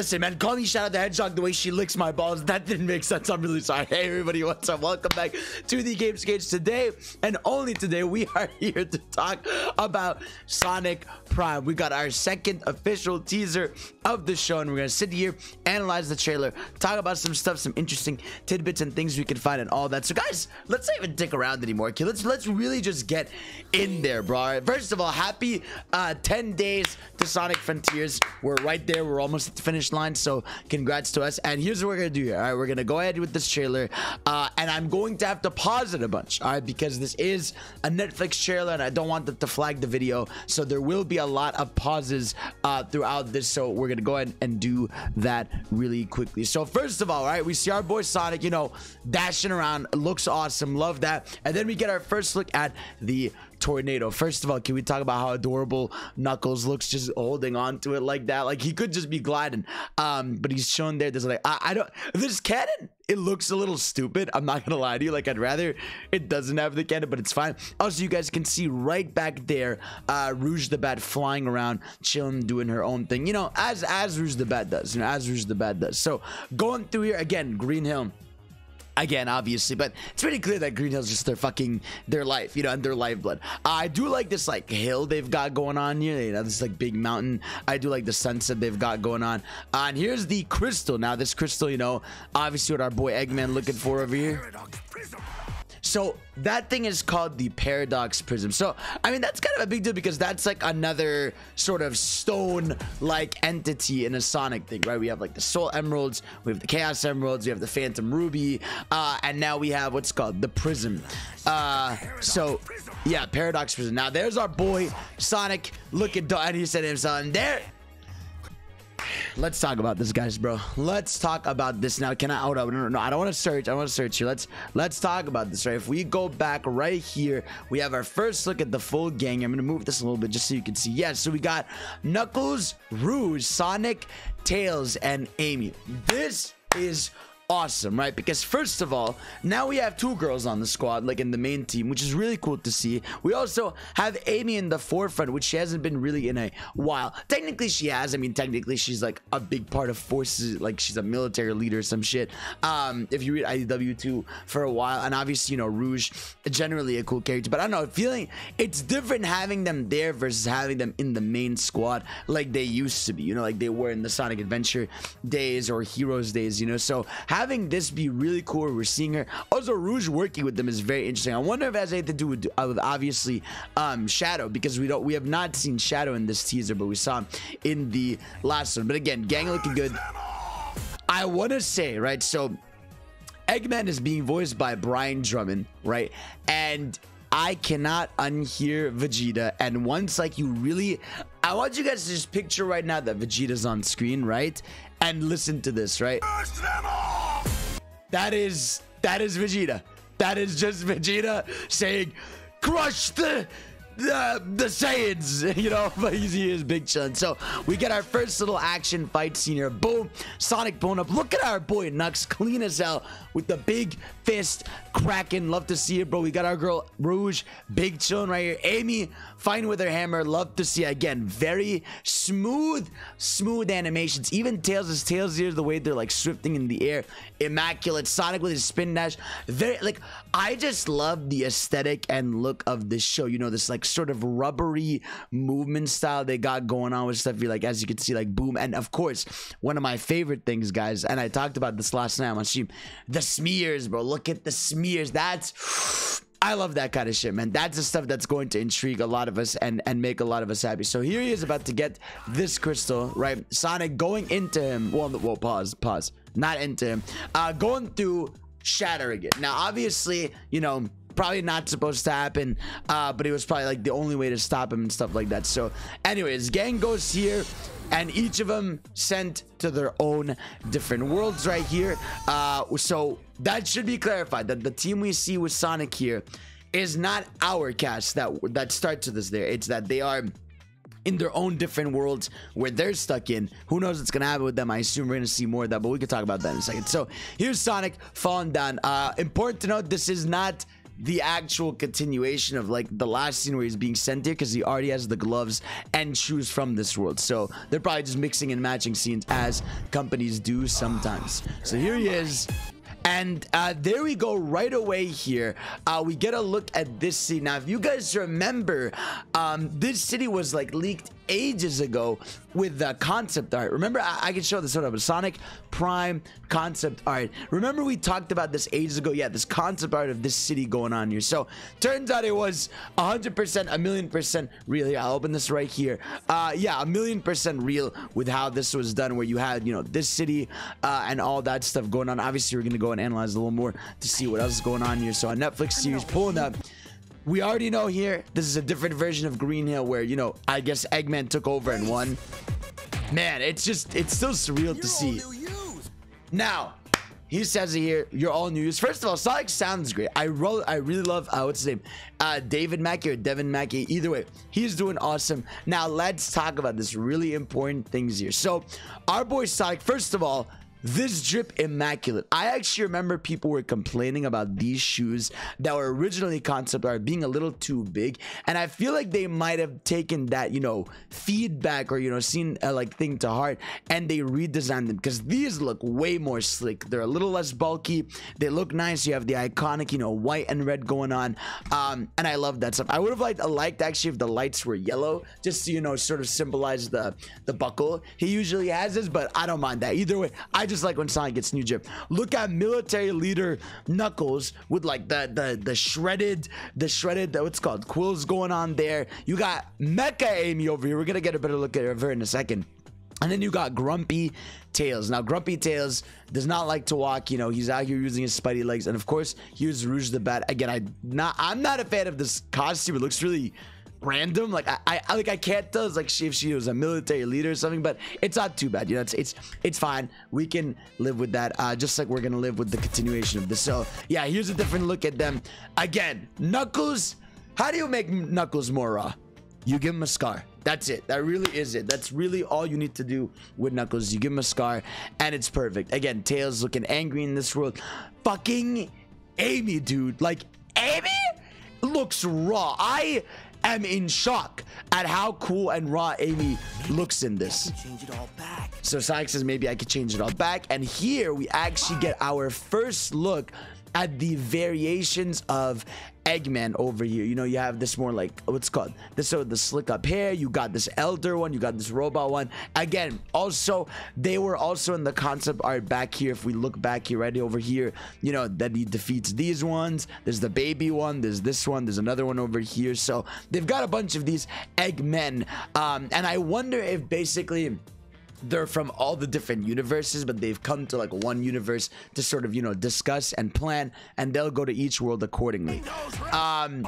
listen, man, call me Shadow the Hedgehog the way she licks my balls. That didn't make sense. I'm really sorry. Hey, everybody, what's up? Welcome back to the Games Cage. Today, and only today, we are here to talk about Sonic Prime. We got our second official teaser of the show, and we're going to sit here, analyze the trailer, talk about some stuff, some interesting tidbits and things we can find and all that. So, guys, let's not even dick around anymore. Okay, let's let's really just get in there, bro. First of all, happy uh, 10 days to Sonic Frontiers. We're right there. We're almost at the finish line. So congrats to us. And here's what we're gonna do here. All right, we're gonna go ahead with this trailer, uh, and I'm going to have to pause it a bunch. All right, because this is a Netflix trailer, and I don't want it to flag the video. So there will be a lot of pauses uh, throughout this. So we're gonna go ahead and do that really quickly. So first of all, all right, we see our boy Sonic, you know, dashing around. Looks awesome. Love that. And then we get our first look at the tornado. First of all, can we talk about how adorable Knuckles looks just holding on to it like that? Like he could just be gliding. Um, but he's shown there. There's like I, I don't this cannon. It looks a little stupid. I'm not gonna lie to you. Like I'd rather it doesn't have the cannon, but it's fine. Also, you guys can see right back there, uh, Rouge the Bat flying around, chilling, doing her own thing. You know, as as Rouge the Bat does. You know, as Rouge the Bat does. So going through here again, Green Hill again obviously but it's pretty clear that green hill's just their fucking their life you know and their lifeblood. I do like this like hill they've got going on here you know this like big mountain. I do like the sunset they've got going on. Uh, and here's the crystal. Now this crystal you know obviously what our boy eggman looking for over here so that thing is called the Paradox Prism. So, I mean, that's kind of a big deal because that's like another sort of stone like entity in a Sonic thing, right? We have like the Sol Emeralds, we have the Chaos Emeralds, we have the Phantom Ruby, uh, and now we have what's called the Prism. Uh, so, yeah, Paradox Prism. Now, there's our boy Sonic looking, at and he said himself, and there let's talk about this guys bro. Let's talk about this now. Can i hold no no, no. I don't want to search. I want to search here let's let's talk about this right? If we go back right here we have our first look at the full gang. I'm gonna move this a little bit just so you can see. Yes so we got knuckles rouge sonic tails and amy. This is awesome, right? Because first of all, now we have two girls on the squad, like in the main team, which is really cool to see. We also have Amy in the forefront, which she hasn't been really in a while. Technically, she has. I mean, technically, she's like a big part of forces. Like she's a military leader, some shit. Um, if you read IDW 2 for a while, and obviously, you know, Rouge, generally a cool character. But I don't know, feeling it's different having them there versus having them in the main squad like they used to be. You know, like they were in the Sonic Adventure days or Heroes days. You know, so having this be really cool. We're seeing her. Also, Rouge working with them is very interesting. I wonder if it has anything to do with, uh, with obviously um, Shadow because we don't we have not seen Shadow in this teaser, but we saw him in the last one. But again, gang looking good. I want to say right, so Eggman is being voiced by Brian Drummond, right, and I cannot unhear Vegeta. And once like you really, I want you guys to just picture right now that Vegeta's on screen, right? And listen to this, right? That is that is Vegeta. That is just Vegeta saying, "Crush the." The, the Saiyans, you know, but he is Big Chun. So we get our first little action fight scene here. Boom, Sonic bone up. Look at our boy Knux, clean as hell with the big fist cracking. Love to see it, bro. We got our girl Rouge, Big Chun right here. Amy, fine with her hammer. Love to see again. Very smooth, smooth animations. Even Tails' tails here, the way they're like swifting in the air, immaculate. Sonic with his spin dash, very like. I just love the aesthetic and look of this show. You know, this like sort of rubbery movement style they got going on with stuff. You like, as you can see, like boom, and of course, one of my favorite things, guys. And I talked about this last night on stream. The smears, bro. Look at the smears. That's I love that kind of shit, man. That's the stuff that's going to intrigue a lot of us and and make a lot of us happy. So here he is about to get this crystal, right? Sonic going into him. Well, well, pause, pause. Not into him. Uh, going through shattering it. Now, obviously, you know, probably not supposed to happen uh but it was probably like the only way to stop him and stuff like that so anyways gang goes here and each of them sent to their own different worlds right here uh so that should be clarified that the team we see with sonic here is not our cast that that starts with us there it's that they are in their own different worlds where they're stuck in. Who knows what's gonna happen with them? I assume we're gonna see more of that, but we can talk about that in a second. So here's Sonic falling down. Uh, important to note, this is not the actual continuation of like the last scene where he's being sent here because he already has the gloves and shoes from this world. So they're probably just mixing and matching scenes as companies do sometimes. So here he is and uh, there we go right away here. Uh, we get a look at this city. Now, if you guys remember, um, this city was like leaked ages ago with the concept art. Remember, I, I can show this sort of a Sonic Prime concept art. Remember, we talked about this ages ago. Yeah, this concept art of this city going on here. So, turns out it was 100%, a million percent real. Here, I'll open this right here. Uh, yeah, a million percent real with how this was done, where you had, you know, this city uh, and all that stuff going on. Obviously, we're going to go and analyze a little more to see what else is going on here. So, a Netflix series pulling up we already know here this is a different version of Green Hill where, you know, I guess Eggman took over and won. Man, it's just, it's still surreal to see. Now, he says it here, you're all news. First of all, Sonic sounds great. I ro I really love, uh, what's his name? Uh, David Mackey or Devin Mackey. Either way, he's doing awesome. Now, let's talk about this really important things here. So, our boy Sonic, first of all, this drip immaculate. I actually remember people were complaining about these shoes that were originally concept art being a little too big, and I feel like they might have taken that you know feedback or you know seen a like thing to heart, and they redesigned them because these look way more slick. They're a little less bulky. They look nice. You have the iconic you know white and red going on, um, and I love that stuff. I would have liked liked actually if the lights were yellow, just to you know sort of symbolize the the buckle he usually has this, but I don't mind that either way. I just like when Sonic gets new drip. Look at military leader Knuckles with like the the the shredded the shredded what's called quills going on there. You got Mecha Amy over here. We're gonna get a better look at her in a second. And then you got Grumpy Tails. Now, Grumpy Tails does not like to walk. You know, he's out here using his spidey legs. And of course, here's Rouge the Bat. Again, I not I'm not a fan of this costume. It looks really random. Like I, I like I can't tell. It's like she, if she was a military leader or something, but it's not too bad. You know, it's it's it's fine. We can live with that. Uh, just like we're gonna live with the continuation of this. So yeah, here's a different look at them. Again, Knuckles. How do you make Knuckles more raw? You give him a scar. That's it. That really is it. That's really all you need to do with Knuckles. You give him a scar, and it's perfect. Again, Tails looking angry in this world. Fucking Amy, dude. Like Amy looks raw. I am in shock at how cool and raw Amy looks in this. So Sonic says maybe I could change it all back. And here we actually get our first look at the variations of Eggman over here. You know, you have this more like what's called this so the slick up hair. You got this elder one. You got this robot one. Again, also they were also in the concept art back here. If we look back here, right over here, you know that he defeats these ones. There's the baby one. There's this one. There's another one over here. So they've got a bunch of these Eggmen, um, and I wonder if basically they're from all the different universes, but they've come to like one universe to sort of, you know, discuss and plan, and they'll go to each world accordingly. Um,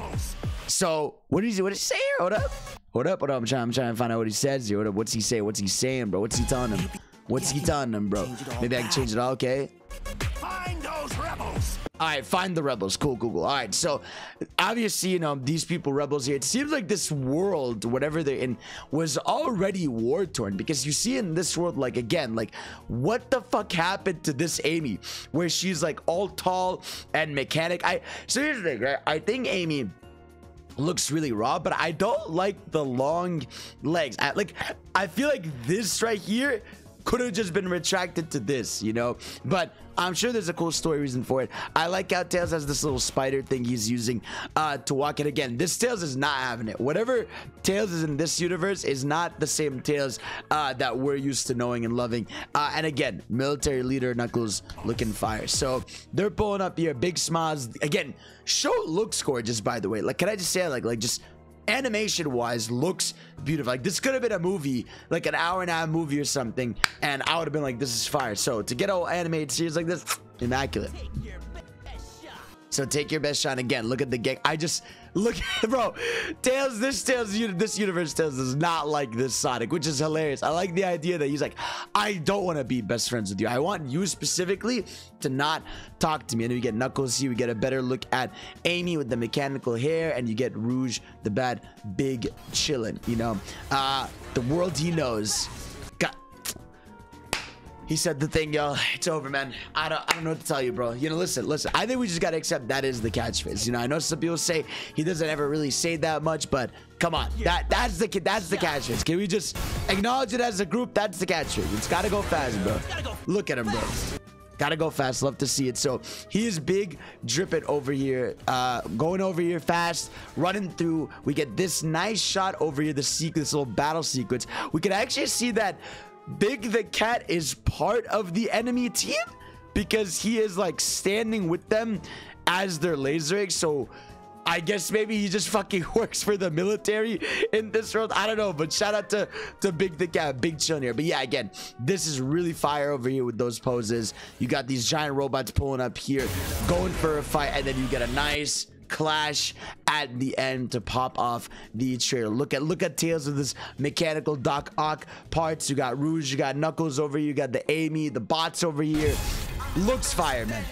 so what is he? What did he say here? Hold up, hold up, hold up. I'm trying, I'm trying to find out what he says here. What up? What's he say? What's he saying, bro? What's he telling him? What's he telling him, bro? Maybe I can change it all. Okay. All right, find the rebels. Cool, cool. All right, so obviously, you know, these people, rebels here, it seems like this world, whatever they're in, was already war torn because you see in this world, like, again, like, what the fuck happened to this Amy where she's like all tall and mechanic? I, so here's the thing, right? I think Amy looks really raw but i don't like the long legs I, like i feel like this right here could have just been retracted to this, you know? But I'm sure there's a cool story reason for it. I like how Tails has this little spider thing he's using uh, to walk it again. This Tails is not having it. Whatever Tails is in this universe is not the same Tails uh, that we're used to knowing and loving. Uh, and again, military leader Knuckles looking fire. So they're pulling up here, big smiles. Again, show looks gorgeous, by the way. Like, can I just say, like, like just animation wise looks beautiful. Like this could have been a movie like an hour and a half movie or something and i would have been like this is fire. So to get an animated series like this immaculate so take your best shot again. Look at the gang. I just look, bro. Tails, this Tails, this universe Tails does not like this Sonic, which is hilarious. I like the idea that he's like, I don't want to be best friends with you. I want you specifically to not talk to me. And we get Knuckles here. We get a better look at Amy with the mechanical hair, and you get Rouge, the bad, big chillin'. You know, uh, the world he knows He said the thing, yo, it's over, man. I don't, I don't know what to tell you, bro. You know, listen, listen. I think we just gotta accept that is the catchphrase. You know, I know some people say he doesn't ever really say that much, but come on, that that's the that's the catchphrase. Can we just acknowledge it as a group? That's the catchphrase. It's gotta go fast, bro. Look at him, bro. Gotta go fast. Love to see it. So he is big, dripping over here, uh, going over here fast, running through. We get this nice shot over here, the sequence, this little battle sequence. We can actually see that Big the Cat is part of the enemy team because he is like standing with them as their laser so I guess maybe he just fucking works for the military in this world. I don't know, but shout out to, to Big the Cat, Big Chill here. But yeah, again, this is really fire over here with those poses. You got these giant robots pulling up here, going for a fight, and then you get a nice clash at the end to pop off the trailer. Look at look at Tails with this mechanical Doc Ock parts. You got Rouge, you got Knuckles over here, you got the Amy, the bots over here. Looks fire, man.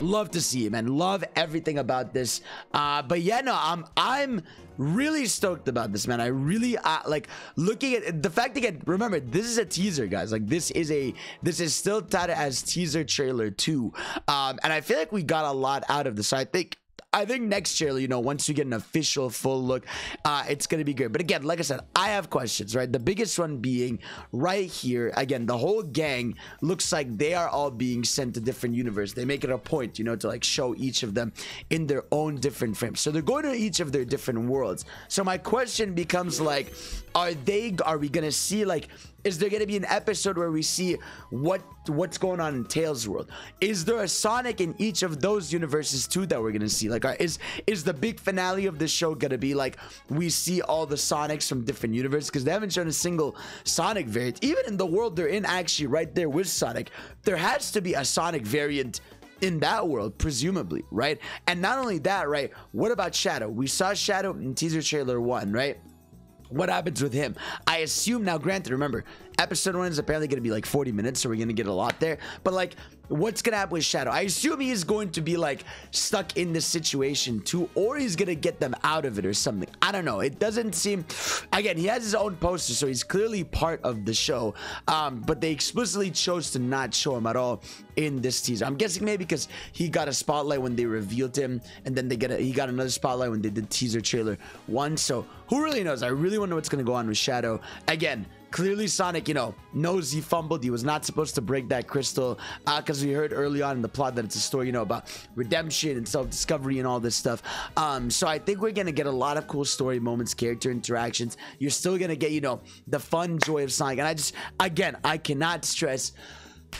Love to see it man. Love everything about this. Uh but yeah no i'm i'm really stoked about this man. I really uh, like looking at the fact again remember this is a teaser guys. Like this is a this is still touted as teaser trailer 2 um and i feel like we got a lot out of this. I think I think next year, you know, once you get an official full look, uh, it's going to be good. But again, like I said, I have questions, right? The biggest one being right here. Again, the whole gang looks like they are all being sent to different universe. They make it a point, you know, to like show each of them in their own different frames. So they're going to each of their different worlds. So my question becomes like, are they, are we going to see like is there going to be an episode where we see what what's going on in Tails' world? Is there a Sonic in each of those universes too that we're going to see? Like, is is the big finale of this show going to be like we see all the Sonics from different universes? Because they haven't shown a single Sonic variant. Even in the world they're in, actually, right there with Sonic, there has to be a Sonic variant in that world, presumably, right? And not only that, right? What about Shadow? We saw Shadow in teaser trailer one, right? What happens with him? I assume now granted remember episode one is apparently going to be like 40 minutes so we're going to get a lot there. But like what's going to happen with shadow? I assume he is going to be like stuck in this situation too or he's going to get them out of it or something. I don't know. It doesn't seem again he has his own poster so he's clearly part of the show um, but they explicitly chose to not show him at all in this teaser. I'm guessing maybe because he got a spotlight when they revealed him and then they get a, he got another spotlight when they did teaser trailer one. So who really knows? I really wonder what's going to go on with shadow. Again clearly Sonic, you know, knows he fumbled. He was not supposed to break that crystal because uh, we heard early on in the plot that it's a story, you know, about redemption and self-discovery and all this stuff. Um, so I think we're going to get a lot of cool story moments, character interactions. You're still going to get, you know, the fun joy of Sonic. And I just, again, I cannot stress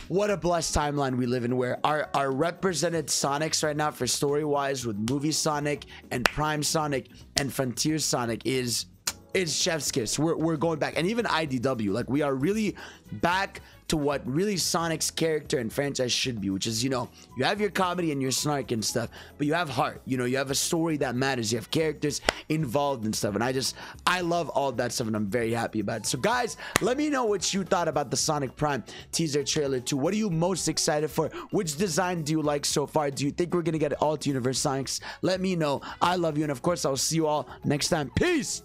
what a blessed timeline we live in where our, our represented Sonics right now for story-wise with Movie Sonic and Prime Sonic and Frontier Sonic is is chef's kiss. We're, we're going back. And even idw like we are really back to what really sonic's character and franchise should be which is you know you have your comedy and your snark and stuff but you have heart. You know you have a story that matters. You have characters involved and stuff. And i just i love all that stuff and i'm very happy about it. So guys let me know what you thought about the sonic prime teaser trailer too. what are you most excited for? Which design do you like so far? Do you think we're gonna get all to universe sonics? Let me know. I love you and of course i'll see you all next time. Peace